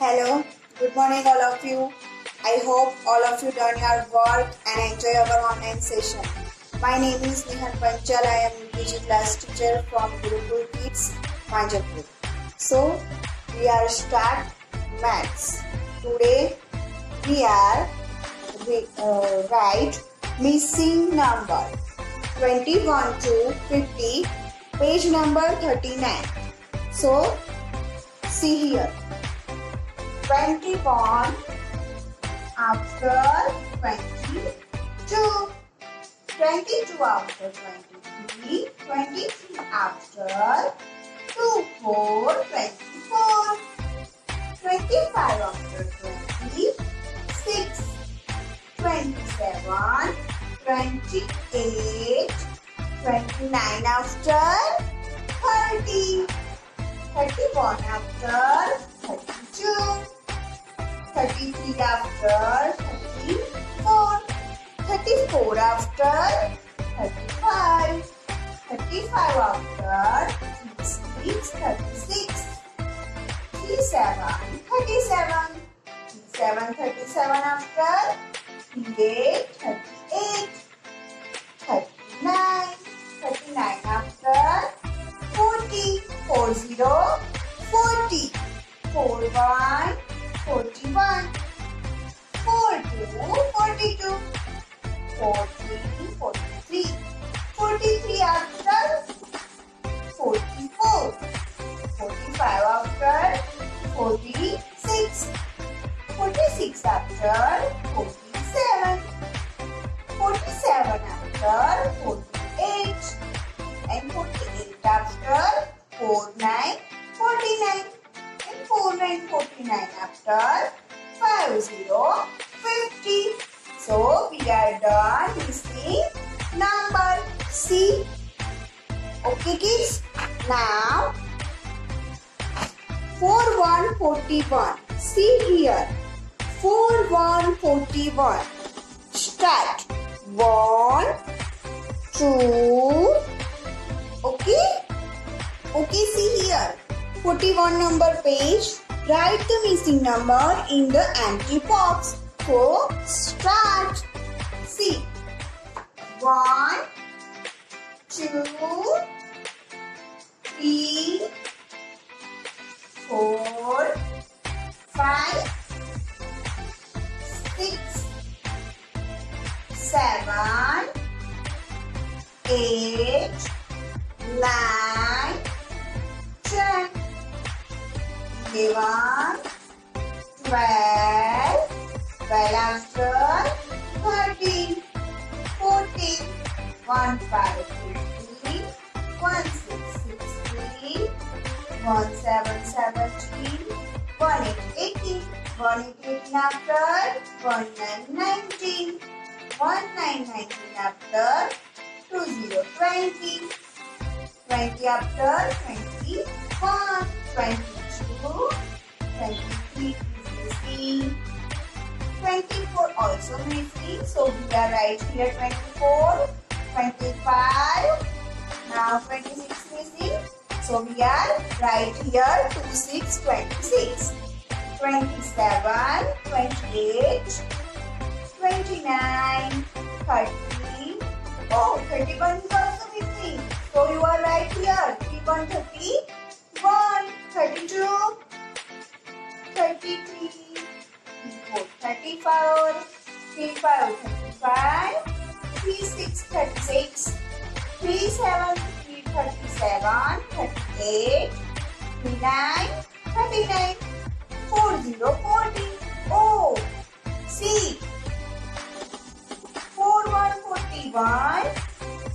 Hello, good morning all of you. I hope all of you done your work and enjoy our online session. My name is Nihal Panchal. I am UKG class teacher from Gurukul Kids, Manjalpur. So, we are start maths. Today, we are we, uh, write missing number 21 to 50, page number 39. So, see here. 21 after 22. 22 after 23. 23 after 2, 4, 24. 25 after 26. 27. 28. 29 after 30. 31 after 32. 33 after 34, 34 after 35, 35 after 36, 36, 37, 37, 37, 37 after 38, 38, 39, 39 after 40, 40, 40, 41, 41, 42, 42, 43, 43, 43 49 after 50, 50. So we are done missing number C. Okay kids. Now 4141. See here. 4141. Start. One, two. Okay. Okay, see here. 41 number page. Write the missing number in the empty box. 4. Start. See. one, two, three, four, five, six, seven, eight, nine. 11, 12, 12 after 13, 14, 1, 5, 15, 1, 6, 16, 1, 7, 17, 1, 8, 18, 1, 8, 18 after 1, 9, 19, 1, 9, 19 after 2, 0, 20, 20 after 21, 20 two, twenty three is missing. 24 also missing. So we are right here 24, 25. Now 26 missing. So we are right here 26, 26. 27, 28, 29, 30. Oh, 31 is also missing. So you are right here. 31, 31, 32, 33. 34, 34, 35, 35, 36, 36, 37, 37, 38, 39, 39, 40, 40. Oh, see. 41, 41,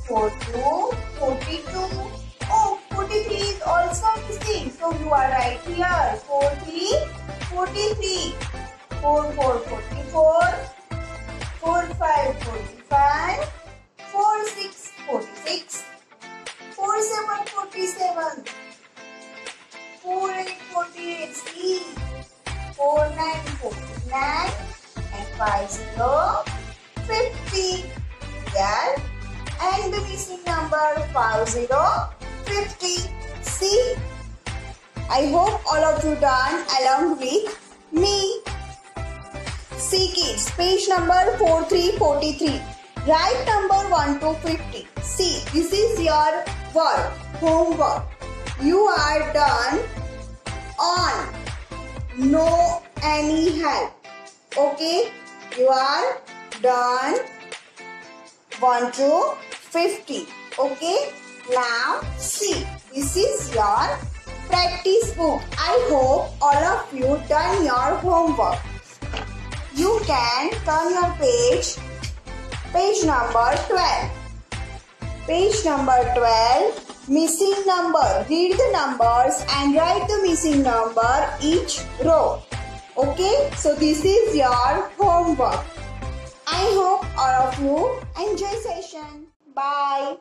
42, 42. Right here. 40, 43. 4, 4, 44, 4, 5, 45, 4, 6, 46, 4, 7, 47, 4, 8, 48, see, 4, 9, 49, and 5, 0, 50. Here, and the missing number 50, 50. See, I hope all of you done along with me. See kids, page number 4343. Write number 1 to 50. See, this is your work, homework. You are done on. No any help. Okay, you are done 1 to 50. Okay, now see, this is your practice book. I hope all of you done your homework. You can turn your page, page number 12. Page number 12, missing number. Read the numbers and write the missing number each row. Okay, so this is your homework. I hope all of you enjoy session. Bye.